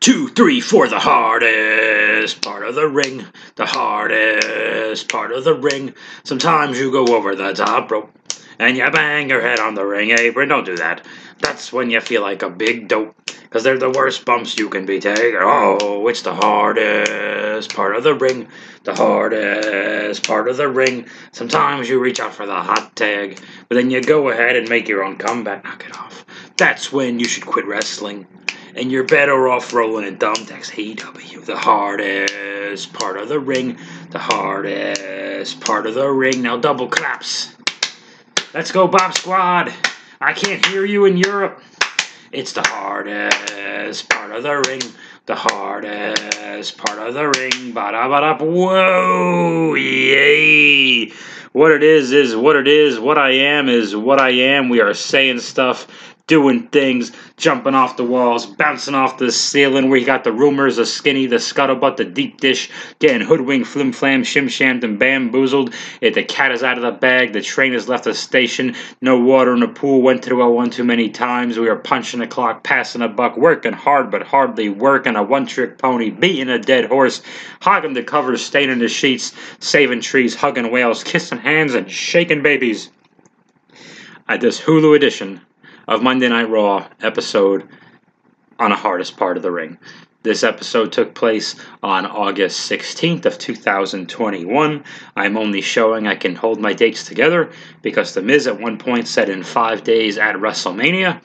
two, three, four, the hardest part of the ring. The hardest part of the ring. Sometimes you go over the top rope and you bang your head on the ring apron. Don't do that. That's when you feel like a big dope. Because they're the worst bumps you can be taking. Oh, it's the hardest part of the ring. The hardest part of the ring. Sometimes you reach out for the hot tag, but then you go ahead and make your own comeback. Knock it off. That's when you should quit wrestling. And you're better off rolling in thumbtacks. AEW, the hardest part of the ring. The hardest part of the ring. Now double claps. Let's go, Bob Squad. I can't hear you in Europe. It's the hardest part of the ring. The hardest part of the ring. Ba da ba da. Whoa! Yay! What it is is what it is. What I am is what I am. We are saying stuff doing things, jumping off the walls, bouncing off the ceiling. where you got the rumors, the skinny, the scuttlebutt, the deep dish, getting hoodwinked, flim flam, shim shammed, and bamboozled. If the cat is out of the bag, the train has left the station. No water in the pool, went to the well one too many times. We are punching the clock, passing a buck, working hard but hardly working. A one trick pony, beating a dead horse, hogging the covers, staining the sheets, saving trees, hugging whales, kissing hands, and shaking babies. At this Hulu edition of Monday Night Raw episode on the hardest part of the ring. This episode took place on August 16th of 2021. I'm only showing I can hold my dates together because The Miz at one point said in five days at WrestleMania,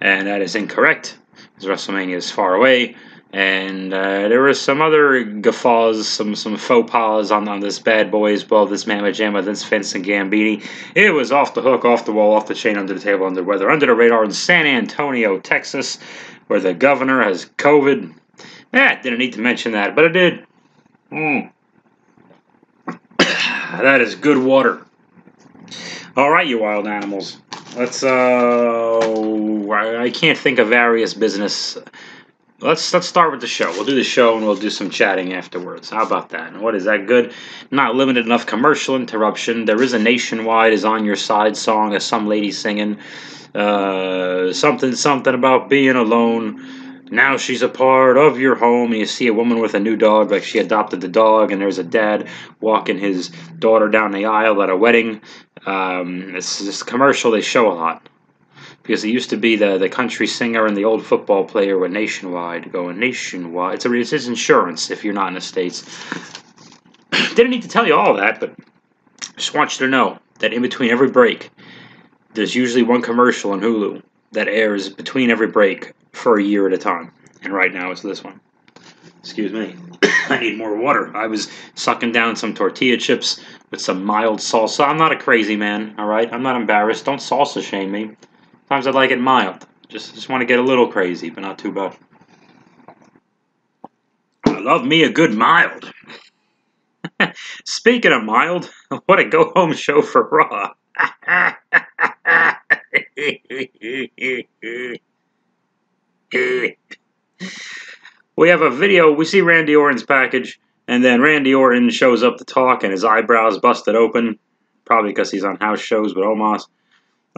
and that is incorrect, because WrestleMania is far away. And uh, there were some other guffaws, some some faux pas on, on this bad boy as well. This Mamma Jamma, this Vincent Gambini. It was off the hook, off the wall, off the chain, under the table, under the weather, under the radar in San Antonio, Texas, where the governor has COVID. Eh, didn't need to mention that, but it did. Mm. that is good water. All right, you wild animals. Let's. Uh, I can't think of various business let's let's start with the show. We'll do the show and we'll do some chatting afterwards. How about that? What is that good? Not limited enough commercial interruption. There is a nationwide is on your side song of some lady singing uh, something something about being alone. Now she's a part of your home. And you see a woman with a new dog, like she adopted the dog, and there's a dad walking his daughter down the aisle at a wedding. Um, it's this commercial they show a lot because he used to be the, the country singer and the old football player with Nationwide going Nationwide. It's, a, it's insurance if you're not in the States. Didn't need to tell you all that, but just want you to know that in between every break, there's usually one commercial on Hulu that airs between every break for a year at a time. And right now it's this one. Excuse me. I need more water. I was sucking down some tortilla chips with some mild salsa. I'm not a crazy man, all right? I'm not embarrassed. Don't salsa shame me. Sometimes I like it mild. Just just want to get a little crazy, but not too bad. I love me a good mild. Speaking of mild, what a go home show for Raw. we have a video. We see Randy Orton's package, and then Randy Orton shows up to talk, and his eyebrows busted open, probably because he's on house shows with Omos.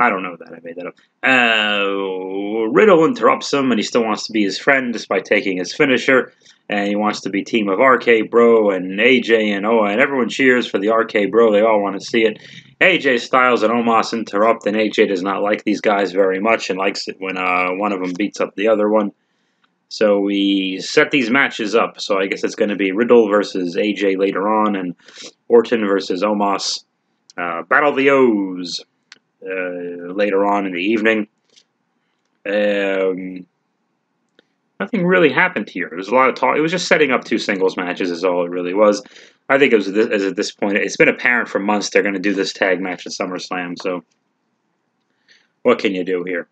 I don't know that. I made that up. Uh, Riddle interrupts him, and he still wants to be his friend despite taking his finisher. And he wants to be team of RK Bro and AJ and oh, and everyone cheers for the RK Bro. They all want to see it. AJ Styles and Omos interrupt, and AJ does not like these guys very much and likes it when uh, one of them beats up the other one. So we set these matches up. So I guess it's going to be Riddle versus AJ later on, and Orton versus Omos. Uh, Battle of the O's uh, later on in the evening. Um, nothing really happened here. There was a lot of talk. It was just setting up two singles matches, is all it really was. I think it was as at this point. It's been apparent for months they're going to do this tag match at SummerSlam. So, what can you do here?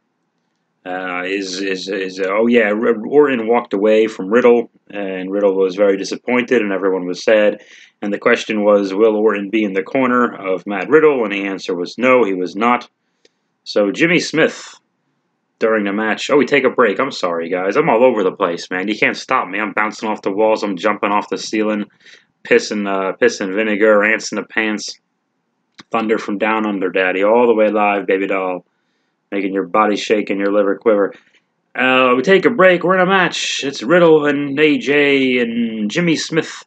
Uh, is is is uh, oh yeah, Orton walked away from Riddle, and Riddle was very disappointed, and everyone was sad. And the question was, will Orton be in the corner of Matt Riddle? And the answer was no, he was not. So Jimmy Smith, during the match, oh, we take a break. I'm sorry, guys. I'm all over the place, man. You can't stop me. I'm bouncing off the walls. I'm jumping off the ceiling, pissing, uh, pissing vinegar, ants in the pants. Thunder from down under, daddy, all the way live, baby doll making your body shake and your liver quiver. Uh, we take a break. We're in a match. It's Riddle and AJ and Jimmy Smith,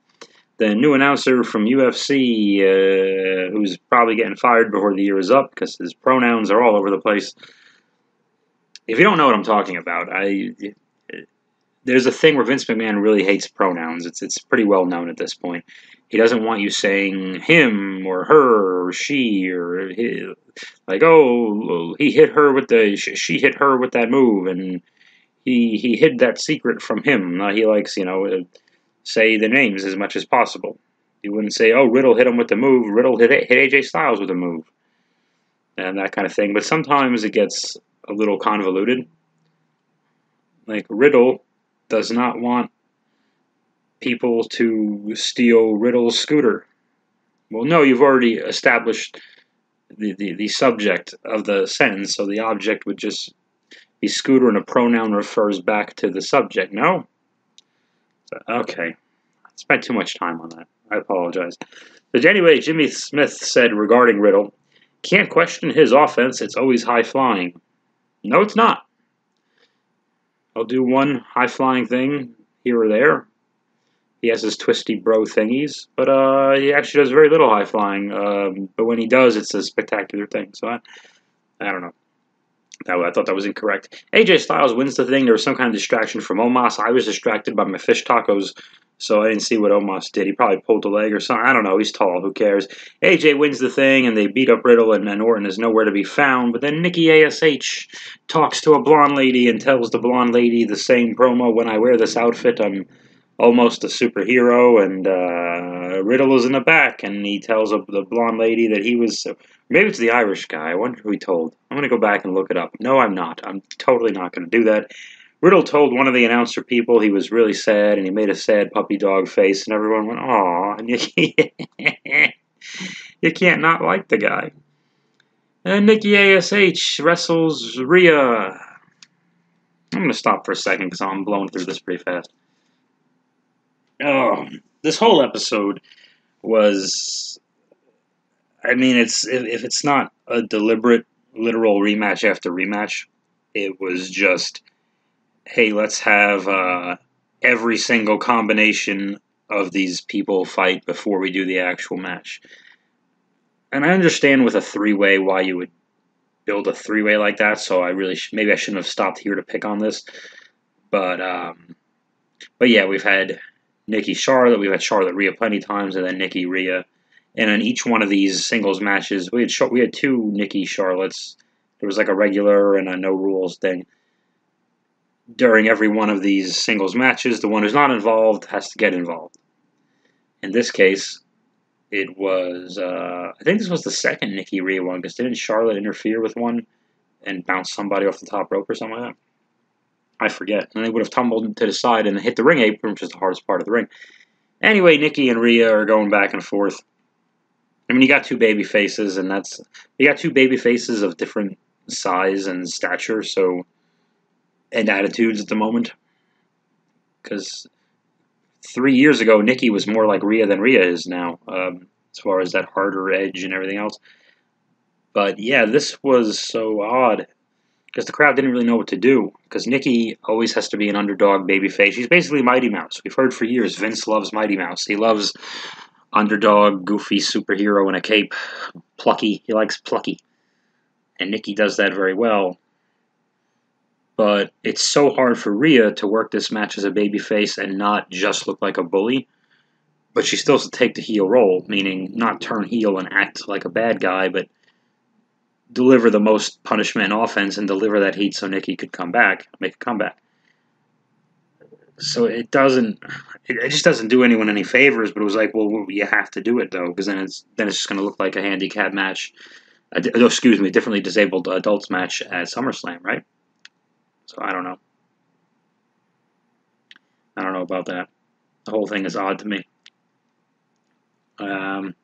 the new announcer from UFC, uh, who's probably getting fired before the year is up because his pronouns are all over the place. If you don't know what I'm talking about, I there's a thing where Vince McMahon really hates pronouns. It's it's pretty well known at this point. He doesn't want you saying him or her or she or he, like oh he hit her with the she hit her with that move and he he hid that secret from him. Uh, he likes you know uh, say the names as much as possible. You wouldn't say oh Riddle hit him with the move. Riddle hit hit AJ Styles with a move and that kind of thing. But sometimes it gets a little convoluted. Like Riddle does not want people to steal Riddle's scooter. Well, no, you've already established the, the, the subject of the sentence, so the object would just be scooter and a pronoun refers back to the subject. No? Okay. I spent too much time on that. I apologize. But anyway, Jimmy Smith said regarding Riddle, can't question his offense, it's always high flying. No, it's not. I'll do one high flying thing here or there. He has his twisty bro thingies, but uh, he actually does very little high flying. Um, but when he does, it's a spectacular thing. So I, I don't know. That, I thought that was incorrect. AJ Styles wins the thing. There was some kind of distraction from Omos. I was distracted by my fish tacos so I didn't see what Omos did. He probably pulled a leg or something. I don't know. He's tall. Who cares? AJ wins the thing, and they beat up Riddle, and, and Orton is nowhere to be found. But then Nikki ASH talks to a blonde lady and tells the blonde lady the same promo. When I wear this outfit, I'm almost a superhero. And uh, Riddle is in the back, and he tells the blonde lady that he was. Maybe it's the Irish guy. I wonder who he told. I'm going to go back and look it up. No, I'm not. I'm totally not going to do that. Riddle told one of the announcer people he was really sad, and he made a sad puppy dog face, and everyone went, "Aw!" And you, you can't not like the guy. And Nikki Ash wrestles Rhea. I'm gonna stop for a second because I'm blowing through this pretty fast. Oh, this whole episode was. I mean, it's if, if it's not a deliberate, literal rematch after rematch, it was just hey, let's have uh, every single combination of these people fight before we do the actual match. And I understand with a three way why you would build a three way like that. So I really sh- maybe I shouldn't have stopped here to pick on this, but um, but yeah, we've had Nikki Charlotte, we've had Charlotte Rhea plenty times, and then Nikki Rhea. And in each one of these singles matches, we had we had two Nikki Charlottes. There was like a regular and a no rules thing during every one of these singles matches, the one who's not involved has to get involved. In this case, it was, uh, I think this was the second Nikki Rhea one, because didn't Charlotte interfere with one and bounce somebody off the top rope or something like that? I forget. And they would have tumbled to the side and hit the ring apron, which is the hardest part of the ring. Anyway, Nikki and Rhea are going back and forth. I mean, you got two baby faces, and that's you got two baby faces of different size and stature, so and attitudes at the moment. Because three years ago, Nikki was more like Rhea than Rhea is now, um, as far as that harder edge and everything else. But yeah, this was so odd because the crowd didn't really know what to do. Because Nikki always has to be an underdog babyface. She's basically Mighty Mouse. We've heard for years Vince loves Mighty Mouse. He loves underdog, goofy superhero in a cape, plucky. He likes plucky. And Nikki does that very well but it's so hard for Rhea to work this match as a babyface and not just look like a bully. But she still has to take the heel role, meaning not turn heel and act like a bad guy, but deliver the most punishment offense and deliver that heat so Nikki could come back, make a comeback. So it doesn't, it just doesn't do anyone any favors. But it was like, well, you have to do it though, because then it's then it's just going to look like a handicap match. Uh, excuse me, differently disabled adults match at SummerSlam, right? So I don't know. I don't know about that. The whole thing is odd to me. Um,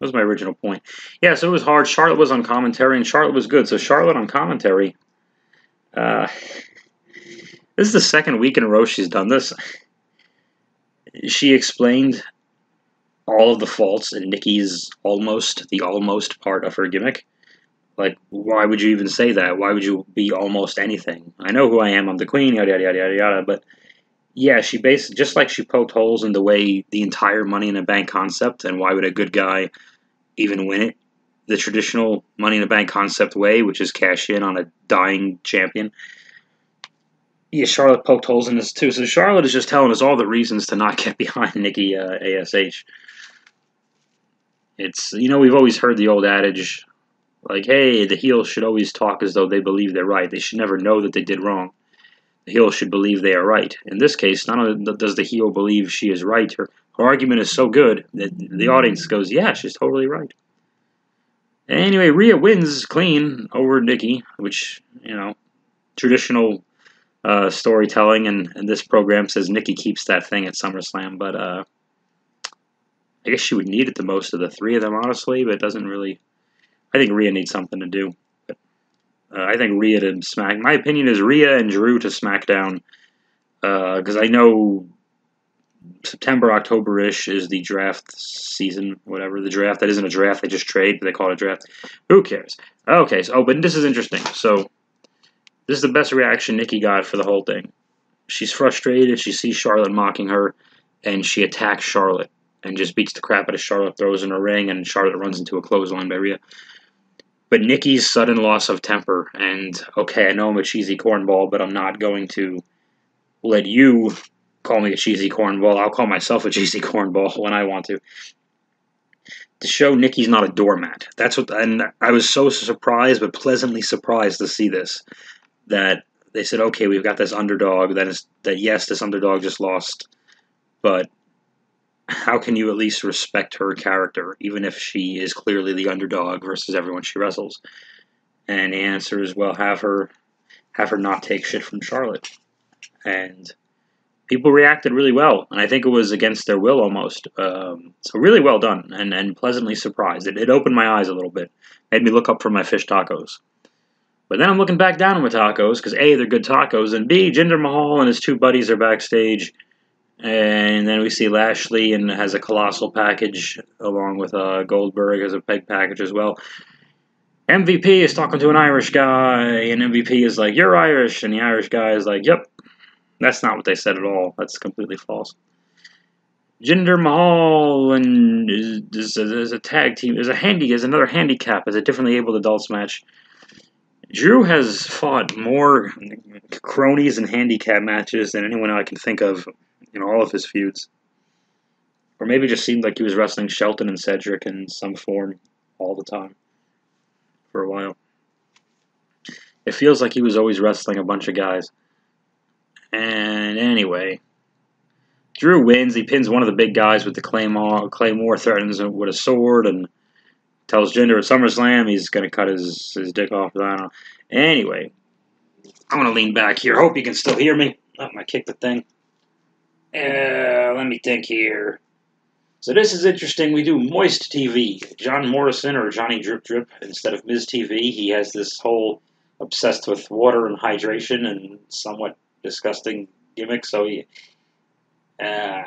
that was my original point. Yeah, so it was hard. Charlotte was on commentary, and Charlotte was good. So Charlotte on commentary. Uh, this is the second week in a row she's done this. She explained all of the faults in Nikki's almost, the almost part of her gimmick Like, why would you even say that? Why would you be almost anything? I know who I am. I'm the queen. Yada yada yada yada. But yeah, she basically just like she poked holes in the way the entire Money in a Bank concept, and why would a good guy even win it? The traditional Money in a Bank concept way, which is cash in on a dying champion. Yeah, Charlotte poked holes in this too. So Charlotte is just telling us all the reasons to not get behind Nikki uh, Ash. It's you know we've always heard the old adage, like, hey, the heel should always talk as though they believe they're right. They should never know that they did wrong the heel should believe they are right. In this case, not only does the heel believe she is right, her, her argument is so good that the audience goes, yeah, she's totally right. Anyway, Rhea wins clean over Nikki, which, you know, traditional uh, storytelling, and, and this program says Nikki keeps that thing at SummerSlam, but uh, I guess she would need it the most of the three of them, honestly, but it doesn't really. I think Rhea needs something to do. Uh, I think Rhea to Smack. My opinion is Rhea and Drew to SmackDown because uh, I know September, October ish is the draft season, whatever. The draft that isn't a draft, they just trade, but they call it a draft. Who cares? Okay, so, oh, but this is interesting. So, this is the best reaction Nikki got for the whole thing. She's frustrated. She sees Charlotte mocking her, and she attacks Charlotte and just beats the crap out of Charlotte, throws in a ring, and Charlotte runs into a clothesline by Rhea. But Nikki's sudden loss of temper, and okay, I know I'm a cheesy cornball, but I'm not going to let you call me a cheesy cornball. I'll call myself a cheesy cornball when I want to. To show Nikki's not a doormat. That's what, and I was so surprised, but pleasantly surprised to see this. That they said, okay, we've got this underdog. That is that. Yes, this underdog just lost, but how can you at least respect her character, even if she is clearly the underdog versus everyone she wrestles? And the answer is, well, have her have her not take shit from Charlotte. And people reacted really well, and I think it was against their will almost. Um, so really well done, and, and pleasantly surprised. It, it opened my eyes a little bit, made me look up for my fish tacos. But then I'm looking back down on my tacos because A, they're good tacos, and B, Jinder Mahal and his two buddies are backstage and then we see Lashley and has a colossal package along with uh, Goldberg as a peg package as well. MVP is talking to an Irish guy, and MVP is like, "You're Irish," and the Irish guy is like, "Yep." That's not what they said at all. That's completely false. Jinder Mahal and is, is, a tag team. Is a handy. Is another handicap. Is a differently abled adults match. Drew has fought more cronies and handicap matches than anyone I can think of in all of his feuds. Or maybe just seemed like he was wrestling Shelton and Cedric in some form all the time for a while. It feels like he was always wrestling a bunch of guys. And anyway, Drew wins. He pins one of the big guys with the Claymore. Claymore threatens him with a sword and tells Jinder at SummerSlam he's going to cut his, his dick off. I don't know. Anyway, I'm going to lean back here. Hope you can still hear me. Oh, I kick the thing. Uh, let me think here. So this is interesting. We do Moist TV. John Morrison or Johnny Drip Drip instead of Miz TV. He has this whole obsessed with water and hydration and somewhat disgusting gimmick. So he uh,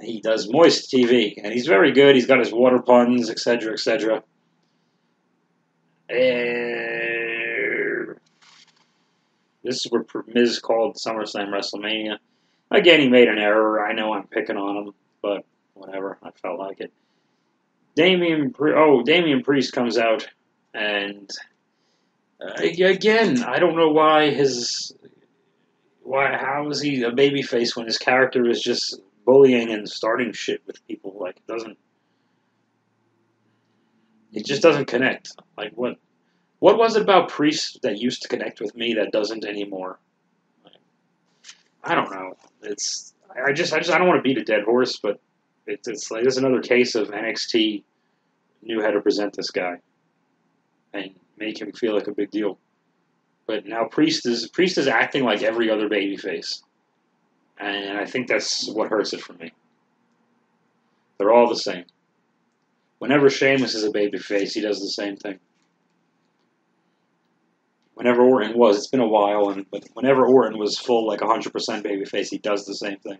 he does Moist TV, and he's very good. He's got his water puns, etc., etc. This is where Miz called SummerSlam WrestleMania. Again, he made an error. I know I'm picking on him, but whatever. I felt like it. Damian, oh, Damian Priest comes out, and uh, again, I don't know why his, why how is he a babyface when his character is just bullying and starting shit with people? Like it doesn't, it just doesn't connect. Like what, what was it about Priest that used to connect with me that doesn't anymore? I don't know. It's I just I just I don't want to beat a dead horse, but it's it's like there's another case of NXT knew how to present this guy and make him feel like a big deal. But now Priest is Priest is acting like every other babyface, and I think that's what hurts it for me. They're all the same. Whenever Sheamus is a babyface, he does the same thing whenever Orton was, it's been a while, and but whenever Orton was full like 100% babyface, he does the same thing.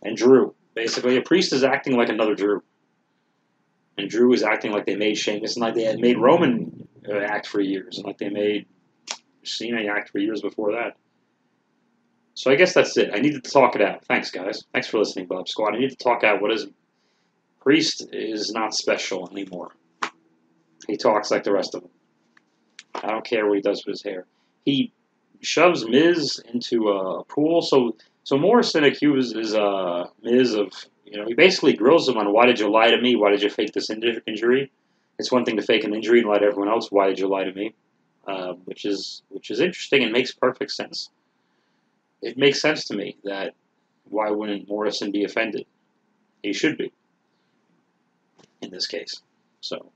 And Drew, basically, a priest is acting like another Drew. And Drew is acting like they made Sheamus and like they had made Roman uh, act for years, and like they made Cena act for years before that. So I guess that's it. I needed to talk it out. Thanks, guys. Thanks for listening, Bob Squad. I need to talk out what is Priest is not special anymore. He talks like the rest of them. I don't care what he does with his hair. He shoves Miz into a pool. So so Morrison accuses uh, Miz of you know he basically grills him on why did you lie to me? Why did you fake this injury? It's one thing to fake an injury and lie to everyone else. Why did you lie to me? Uh, which is which is interesting and makes perfect sense. It makes sense to me that why wouldn't Morrison be offended? He should be in this case. So,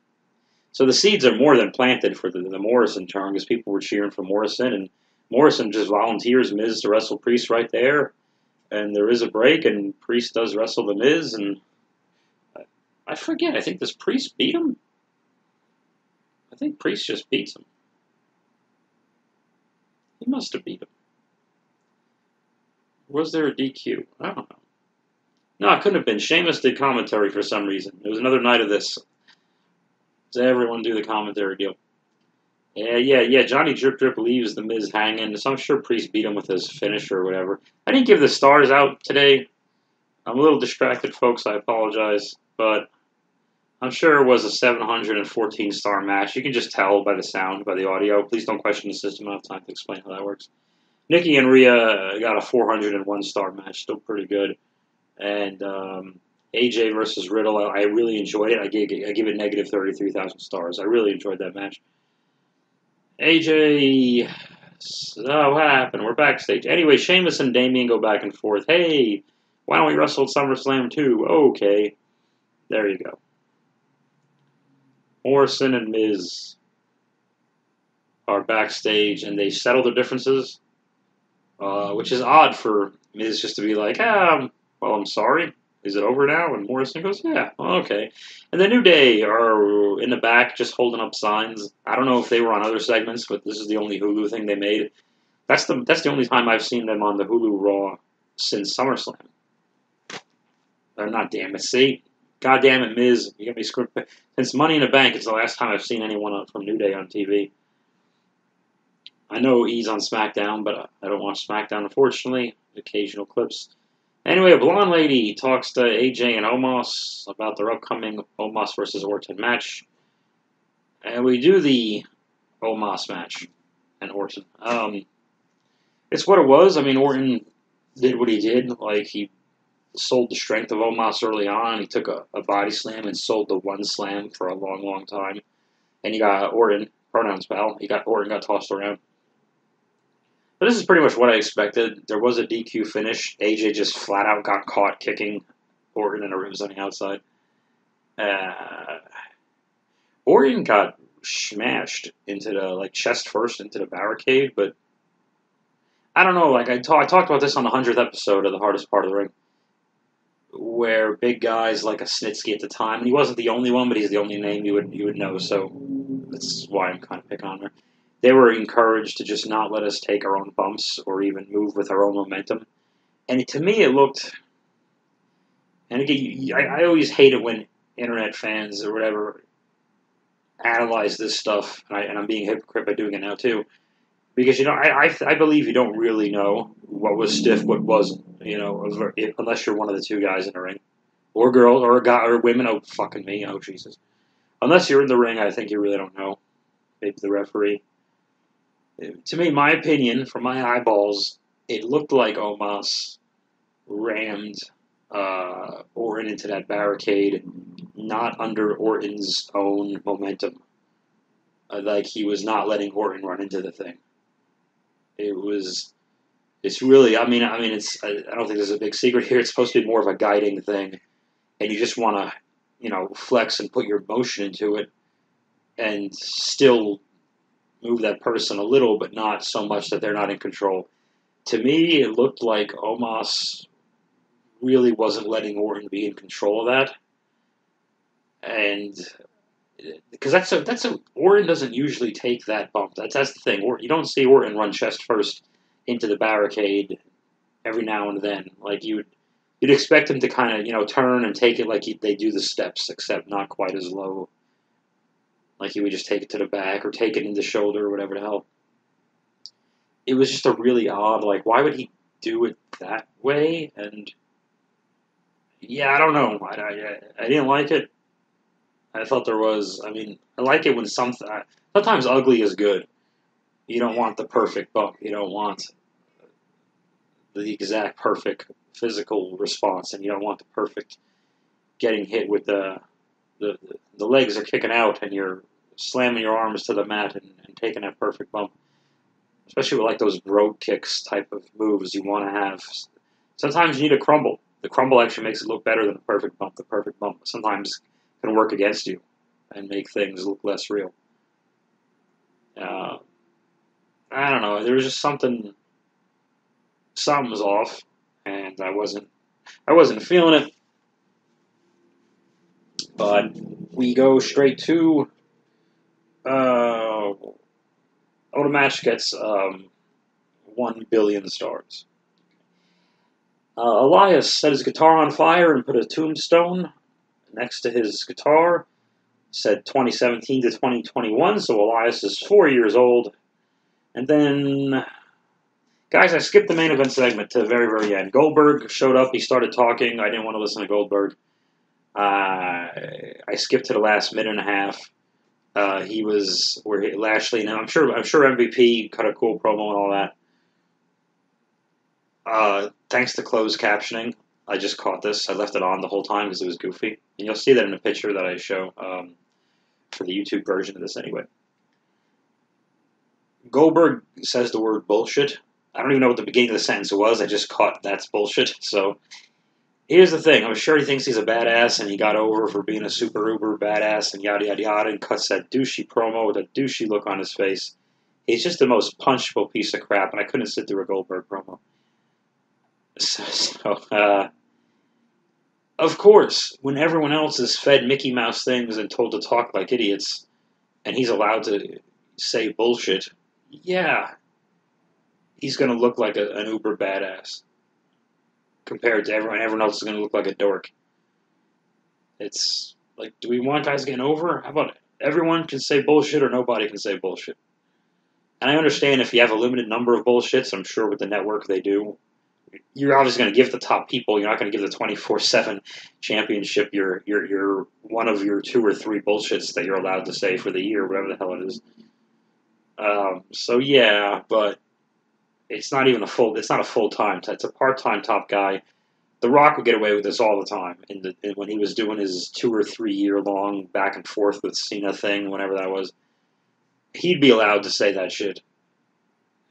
so the seeds are more than planted for the, the Morrison turn because people were cheering for Morrison, and Morrison just volunteers Miz to wrestle Priest right there, and there is a break, and Priest does wrestle the Miz, and I, I forget. I think this Priest beat him? I think Priest just beats him. He must have beat him. Was there a DQ? I don't know. No, it couldn't have been. Sheamus did commentary for some reason. It was another night of this. Does everyone do the commentary deal? Yeah, yeah, yeah. Johnny Drip Drip leaves the Miz hanging. So I'm sure Priest beat him with his finisher or whatever. I didn't give the stars out today. I'm a little distracted, folks. I apologize, but I'm sure it was a 714 star match. You can just tell by the sound, by the audio. Please don't question the system. I don't have time to explain how that works. Nikki and Rhea got a 401 star match. Still pretty good and um, AJ versus Riddle. I, I, really enjoyed it. I gave I give it negative thirty three thousand stars. I really enjoyed that match. AJ, so what happened? We're backstage. Anyway, Sheamus and Damian go back and forth. Hey, why don't we wrestle at SummerSlam too? Okay, there you go. Morrison and Miz are backstage and they settle their differences, uh, which is odd for Miz just to be like, ah, well, I'm sorry. Is it over now? And Morrison goes, yeah, okay. And the New Day are in the back just holding up signs. I don't know if they were on other segments, but this is the only Hulu thing they made. That's the that's the only time I've seen them on the Hulu Raw since SummerSlam. They're not damn it. See, God damn it, Miz, you got me screwed. Since Money in the Bank, it's the last time I've seen anyone from New Day on TV. I know he's on SmackDown, but I don't watch SmackDown, unfortunately. Occasional clips. Anyway, a blonde lady talks to AJ and Omos about their upcoming Omos versus Orton match. And we do the Omos match and Orton. Um, it's what it was. I mean, Orton did what he did. Like, he sold the strength of Omos early on. He took a, a body slam and sold the one slam for a long, long time. And you got Orton, pronouns pal. He got Orton got tossed around. But this is pretty much what I expected. There was a DQ finish. AJ just flat out got caught kicking Orton in the ribs on the outside. Uh, Orton got smashed into the like chest first into the barricade, but I don't know. Like I, ta- I talked about this on the hundredth episode of the hardest part of the ring, where big guys like a Snitsky at the time, and he wasn't the only one, but he's the only name you would you would know. So that's why I'm kind of picking on her they were encouraged to just not let us take our own bumps or even move with our own momentum. And to me, it looked. And again, I, I always hate it when internet fans or whatever analyze this stuff, and, I, and I'm being hypocrite by doing it now too, because you know I, I, I believe you don't really know what was stiff, what wasn't. You know, unless you're one of the two guys in the ring, or girl, or a guy, or women. Oh fucking me! Oh Jesus! Unless you're in the ring, I think you really don't know. Maybe the referee to me, my opinion, from my eyeballs, it looked like Omos rammed uh, Orton into that barricade, not under Orton's own momentum. Uh, like he was not letting Orton run into the thing. It was. It's really. I mean. I mean. It's. I, I don't think there's a big secret here. It's supposed to be more of a guiding thing, and you just want to, you know, flex and put your motion into it, and still move that person a little, but not so much that they're not in control. To me, it looked like Omos really wasn't letting Orton be in control of that, and because that's a that's a Orton doesn't usually take that bump. That's that's the thing. Or you don't see Orton run chest first into the barricade every now and then. Like you, would you'd expect him to kind of you know turn and take it like he, they do the steps, except not quite as low Like he would just take it to the back or take it in the shoulder or whatever the hell. It was just a really odd, like, why would he do it that way? And yeah, I don't know. I, I, I didn't like it. I thought there was, I mean, I like it when something, uh, sometimes ugly is good. You don't want the perfect bump. You don't want the exact perfect physical response, and you don't want the perfect getting hit with the the, the legs are kicking out, and you're slamming your arms to the mat and, and taking that perfect bump. Especially with like those brogue kicks type of moves, you want to have. Sometimes you need a crumble. The crumble actually makes it look better than a perfect bump. The perfect bump sometimes can work against you and make things look less real. Uh, I don't know. There was just something something was off, and I wasn't I wasn't feeling it. But we go straight to uh, match gets um, one billion stars. Uh, Elias set his guitar on fire and put a tombstone next to his guitar. Said 2017 to 2021, so Elias is four years old. And then Guys, I skipped the main event segment to the very, very end. Goldberg showed up. He started talking. I didn't want to listen to Goldberg. Uh, I skipped to the last minute and a half. Uh, he was where he, Lashley. Now I'm sure. I'm sure MVP cut a cool promo and all that. Uh, thanks to closed captioning, I just caught this. I left it on the whole time because it was goofy, and you'll see that in the picture that I show um, for the YouTube version of this anyway. Goldberg says the word bullshit I don't even know what the beginning of the sentence was. I just caught that's bullshit. So here's the thing. I'm sure he thinks he's a badass and he got over for being a super uber badass and yada yada yada and cuts that douchey promo with a douchey look on his face. He's just the most punchable piece of crap, and I couldn't sit through a Goldberg promo. So, so uh, of course, when everyone else is fed Mickey Mouse things and told to talk like idiots, and he's allowed to say bullshit, yeah, he's going to look like a, an uber badass compared to everyone. Everyone else is going to look like a dork. It's like, do we want guys getting over? How about everyone can say bullshit or nobody can say bullshit? And I understand if you have a limited number of bullshits, I'm sure with the network they do. You're obviously going to give the top people. You're not going to give the 24/7 championship your your your one of your two or three bullshits that you're allowed to say for the year, whatever the hell it is. Um, so yeah, but it's not even a full. It's not a full time. It's a part time top guy. The Rock would get away with this all the time. In the, when he was doing his two or three year long back and forth with Cena thing, whenever that was, he'd be allowed to say that shit.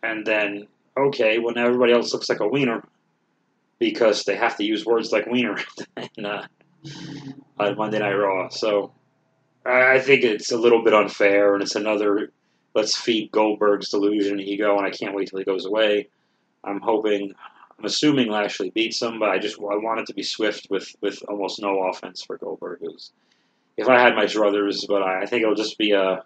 And then, okay, when everybody else looks like a wiener, because they have to use words like wiener and, uh, on Monday Night Raw. So I think it's a little bit unfair, and it's another let's feed Goldberg's delusion ego, and I can't wait till he goes away. I'm hoping, I'm assuming Lashley beats him, but I just I want it to be swift with with almost no offense for Goldberg. If I had my druthers, but I, I think it'll just be a,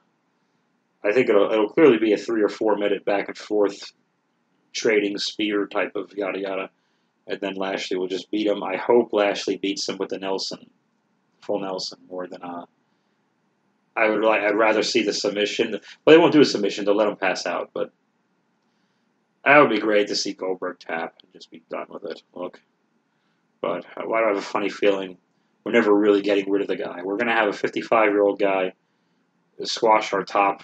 I think it'll it'll clearly be a three or four minute back and forth trading spear type of yada yada, and then Lashley will just beat him. I hope Lashley beats him with the Nelson, full Nelson, more than a I would like. I'd rather see the submission. Well, they won't do a submission; they'll let him pass out. But that would be great to see Goldberg tap and just be done with it. Look, but why do I have a funny feeling we're never really getting rid of the guy? We're going to have a 55 year old guy squash our top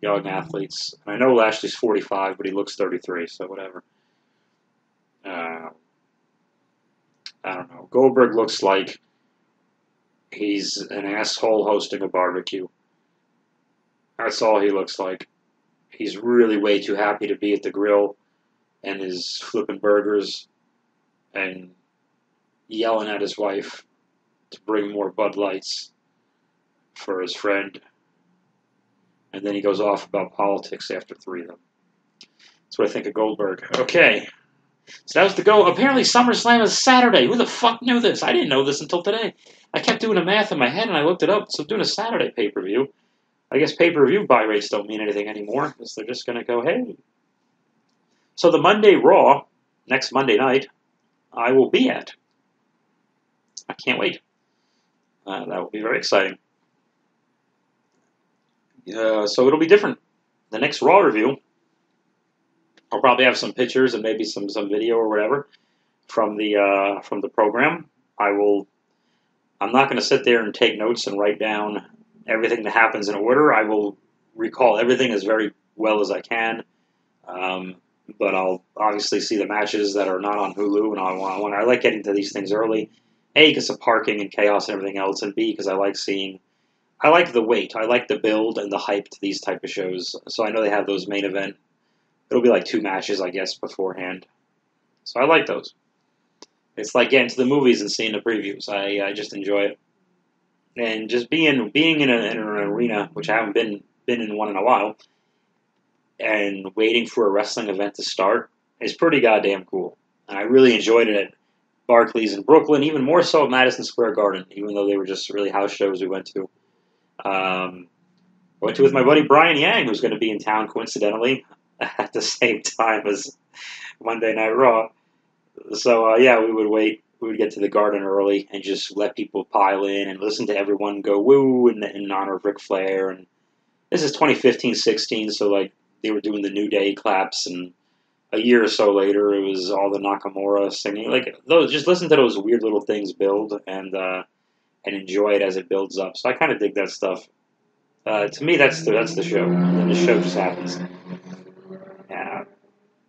young athletes. I know Lashley's 45, but he looks 33, so whatever. Uh, I don't know. Goldberg looks like He's an asshole hosting a barbecue. That's all he looks like. He's really way too happy to be at the grill and is flipping burgers and yelling at his wife to bring more Bud Lights for his friend. And then he goes off about politics after three of them. That's what I think of Goldberg. Okay. So that was the go. Apparently, SummerSlam is Saturday. Who the fuck knew this? I didn't know this until today. I kept doing the math in my head and I looked it up. So, doing a Saturday pay per view. I guess pay per view buy rates don't mean anything anymore because they're just going to go, hey. So, the Monday Raw, next Monday night, I will be at. I can't wait. Uh, that will be very exciting. Uh, so it'll be different. The next Raw review, I'll probably have some pictures and maybe some some video or whatever from the uh, from the program. I will. I'm not going to sit there and take notes and write down everything that happens in order. I will recall everything as very well as I can. Um, but I'll obviously see the matches that are not on Hulu, and I want. I like getting to these things early. A because of parking and chaos and everything else, and B because I like seeing. I like the wait. I like the build and the hype to these type of shows. So I know they have those main event. It'll be like two matches, I guess, beforehand. So I like those. It's like getting to the movies and seeing the previews. I, I just enjoy it, and just being being in, a, in an arena, which I haven't been been in one in a while, and waiting for a wrestling event to start is pretty goddamn cool. And I really enjoyed it at Barclays in Brooklyn, even more so at Madison Square Garden, even though they were just really house shows we went to. Um, I went to with my buddy Brian Yang, who's going to be in town coincidentally at the same time as Monday Night Raw. So uh, yeah, we would wait. We would get to the garden early and just let people pile in and listen to everyone go woo in, in honor of Ric Flair. And this is 2015-16, so like they were doing the New Day claps, and a year or so later, it was all the Nakamura singing. Like those, just listen to those weird little things build and uh, and enjoy it as it builds up. So I kind of dig that stuff. Uh, to me, that's the that's the show. And the show just happens. Yeah,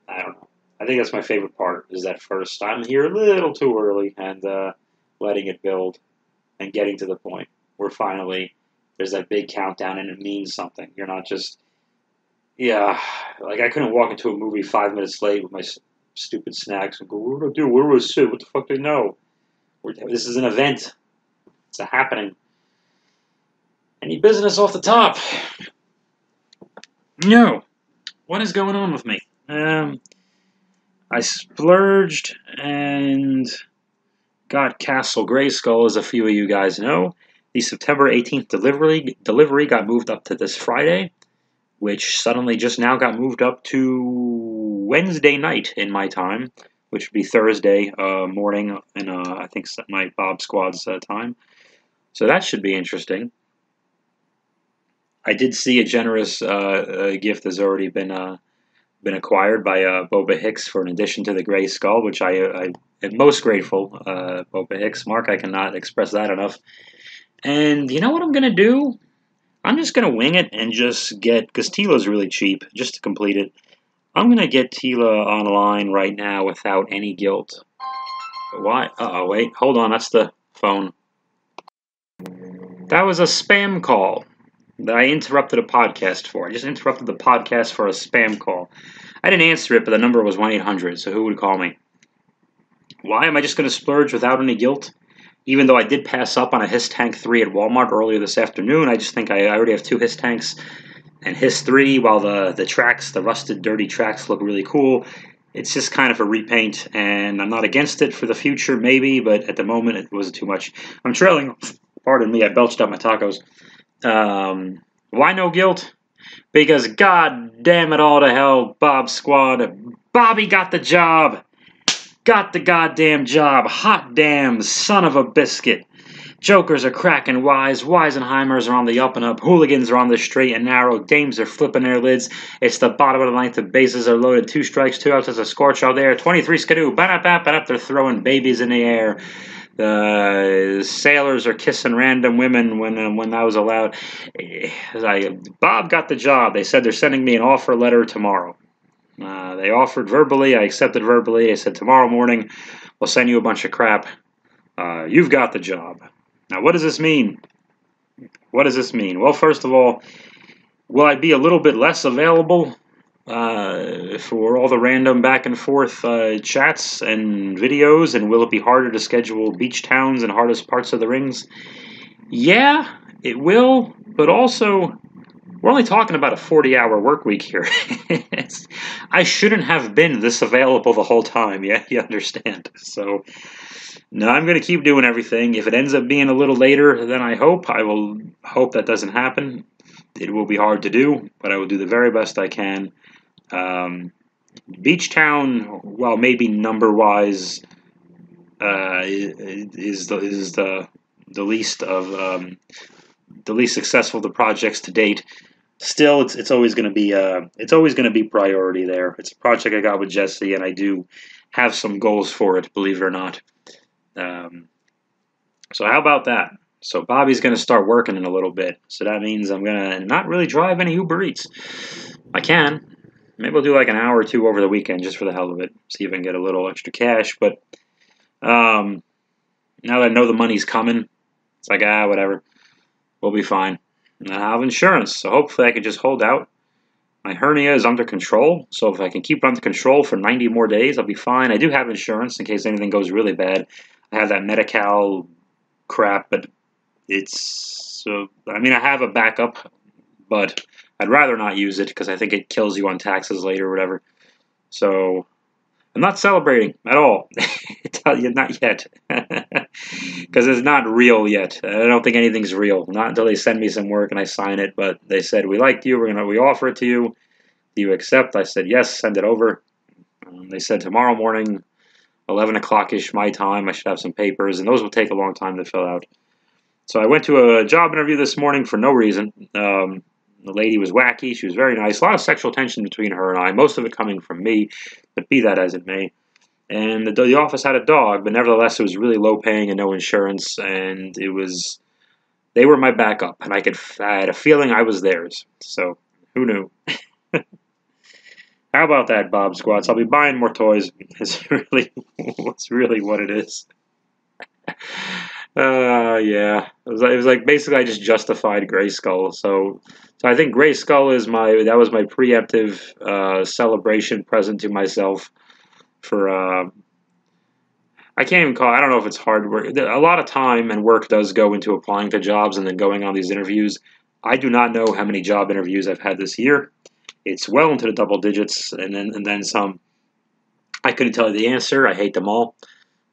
I don't know. I think that's my favorite part is that first I'm here a little too early and uh, letting it build and getting to the point where finally there's that big countdown and it means something. You're not just yeah, like I couldn't walk into a movie five minutes late with my stupid snacks and go, "What do I do? Where do I sit? What the fuck do I know?" This is an event. It's a happening. Any business off the top? No. What is going on with me? Um, I splurged and got Castle Grayskull, as a few of you guys know. The September 18th delivery delivery got moved up to this Friday, which suddenly just now got moved up to Wednesday night in my time, which would be Thursday uh, morning in uh, I think my Bob Squad's uh, time. So that should be interesting. I did see a generous uh, uh, gift has already been uh, been acquired by uh, Boba Hicks for an addition to the Grayskull, which I, I am most grateful. Uh, Boba Hicks, Mark, I cannot express that enough. And you know what I'm gonna do? I'm just gonna wing it and just get because Teela's really cheap. Just to complete it, I'm gonna get Teela online right now without any guilt. Why? oh, wait, hold on. That's the phone. That was a spam call I interrupted a podcast for. I just interrupted the podcast for a spam call. I didn't answer it, but the number was 1 800, so who would call me? Why am I just going to splurge without any guilt? Even though I did pass up on a Hiss Tank 3 at Walmart earlier this afternoon, I just think I, I already have two Hiss Tanks and Hiss 3, while the, the tracks, the rusted, dirty tracks, look really cool. It's just kind of a repaint, and I'm not against it for the future, maybe, but at the moment it wasn't too much. I'm trailing, pardon me, I belched out my tacos. Um, why no guilt? Because god damn it all to hell, Bob Squad. Bobby got the job. Got the goddamn job. Hot damn son of a biscuit. Jokers are cracking wise. Weisenheimers are on the up and up. Hooligans are on the straight and narrow. Dames are flipping their lids. It's the bottom of the ninth. The bases are loaded. Two strikes, two outs. There's a scorch out there. 23 skidoo. Bap, bap, bap. They're throwing babies in the air. The sailors are kissing random women when uh, when that was allowed. I, Bob got the job. They said they're sending me an offer letter tomorrow. Uh, they offered verbally. I accepted verbally. They said tomorrow morning we'll send you a bunch of crap. Uh, you've got the job. Now, what does this mean? What does this mean? Well, first of all, will I be a little bit less available uh, for all the random back and forth uh, chats and videos? And will it be harder to schedule beach towns and hardest parts of the rings? Yeah, it will, but also we're only talking about a 40 hour work week here. I shouldn't have been this available the whole time. Yeah, you understand. So, no, I'm going to keep doing everything. If it ends up being a little later than I hope, I will hope that doesn't happen. It will be hard to do, but I will do the very best I can. Um, Beach Town, well, maybe number wise, uh, is the is the the least of um, the least successful of the projects to date. still, it's it's always going to be uh, it's always going to be priority there. It's a project I got with Jesse, and I do have some goals for it. Believe it or not. Um, so how about that? So Bobby's going to start working in a little bit. So that means I'm going to not really drive any Uber Eats. I can. Maybe we'll do like an hour or two over the weekend just for the hell of it. See if I can get a little extra cash. But um, now that I know the money's coming, it's like, ah, whatever. We'll be fine. And I have insurance, so hopefully I can just hold out. My hernia is under control, so if I can keep it under control for 90 more days, I'll be fine. I do have insurance in case anything goes really bad. I have that Medi-Cal crap, but it's so. I mean, I have a backup, but I'd rather not use it because I think it kills you on taxes later or whatever. So I'm not celebrating at all. Tell you, not yet, because it's not real yet. I don't think anything's real. Not until they send me some work and I sign it. But they said we liked you. We're gonna we offer it to you. Do you accept? I said yes. Send it over. Um, they said tomorrow morning, eleven o'clock ish my time. I should have some papers, and those will take a long time to fill out. So I went to a job interview this morning for no reason. Um, the lady was wacky. She was very nice. A lot of sexual tension between her and I, most of it coming from me, but be that as it may. And the, the office had a dog, but nevertheless, it was really low paying and no insurance. And it was, they were my backup, and I could, I had a feeling I was theirs. So who knew? How about that, Bob Squad? I'll be buying more toys. It's really, it's really what it is. Uh, yeah. It was, like, it was like basically I just justified Grayskull. So, so I think Grayskull is my that was my preemptive uh, celebration present to myself for. Uh, I can't even call. I don't know if it's hard work. A lot of time and work does go into applying to jobs and then going on these interviews. I do not know how many job interviews I've had this year. It's well into the double digits, and then and then some. I couldn't tell you the answer. I hate them all.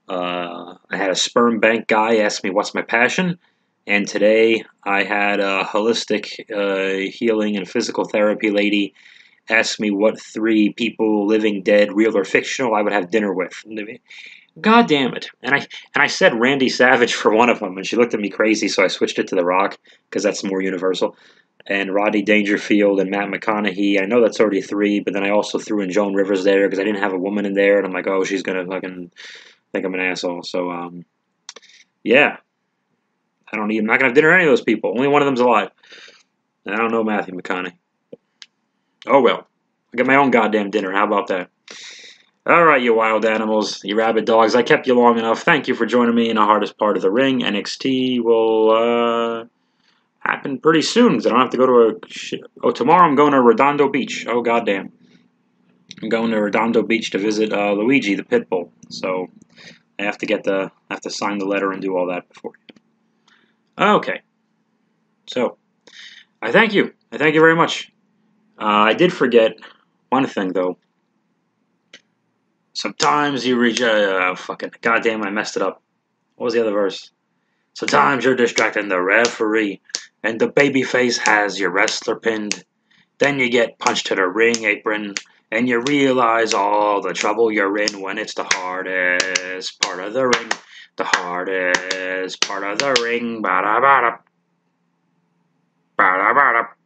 Uh, I had a sperm bank guy ask me what's my passion, and today I had a holistic uh, healing and physical therapy lady ask me what three people, living, dead, real or fictional, I would have dinner with. God damn it! And I and I said Randy Savage for one of them, and she looked at me crazy, so I switched it to The Rock because that's more universal. And Rodney Dangerfield and Matt McConaughey. I know that's already three, but then I also threw in Joan Rivers there because I didn't have a woman in there, and I'm like, oh, she's gonna fucking think I'm an asshole. So, um, yeah. I don't need, I'm not to have dinner with any of those people. Only one of them's alive. And I don't know Matthew McConaughey. Oh, well. I get my own goddamn dinner. How about that? All right, you wild animals, you rabid dogs. I kept you long enough. Thank you for joining me in the hardest part of the ring. NXT will uh, happen pretty soon because I don't have to go to a. Oh, tomorrow I'm going to Redondo Beach. Oh, goddamn. I'm going to Redondo Beach to visit uh, Luigi, the pit bull. So I have to get the I have to sign the letter and do all that before. Okay. So I thank you. I thank you very much. Uh, I did forget one thing though. Sometimes you reach uh, fucking goddamn. I messed it up. What was the other verse? Sometimes you're distracting the referee, and the babyface has your wrestler pinned. Then you get punched to the ring apron and you realize all the trouble you're in when it's the hardest part of the ring. The hardest part of the ring. Ba da ba da. Ba da ba da.